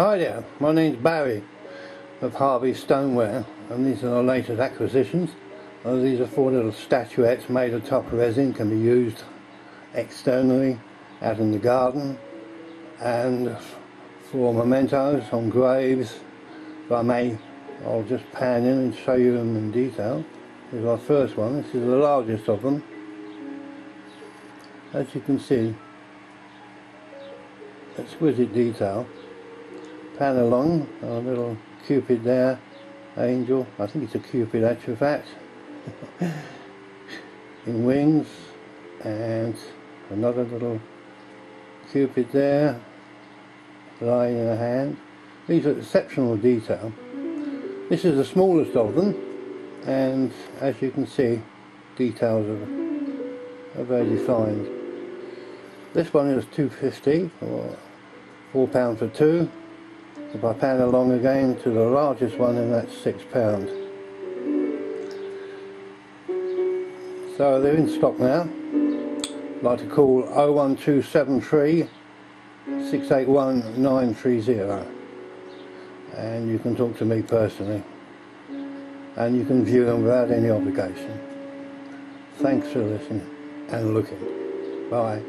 Hi there, my name's Barry of Harvey Stoneware and these are the latest acquisitions. Uh, these are four little statuettes made of top resin, can be used externally out in the garden and for mementos on graves. If I may, I'll just pan in and show you them in detail. Here's our first one, this is the largest of them. As you can see, exquisite detail. Pan along, our little cupid there, angel, I think it's a cupid actual fact, in wings, and another little cupid there, lying in a hand. These are exceptional detail. This is the smallest of them, and as you can see, details are, are very defined. This one is 250 or four pounds for two. If I pan along again to the largest one, then that's six pounds. So they're in stock now. I'd like to call 01273 681 930 and you can talk to me personally and you can view them without any obligation. Thanks for listening and looking. Bye.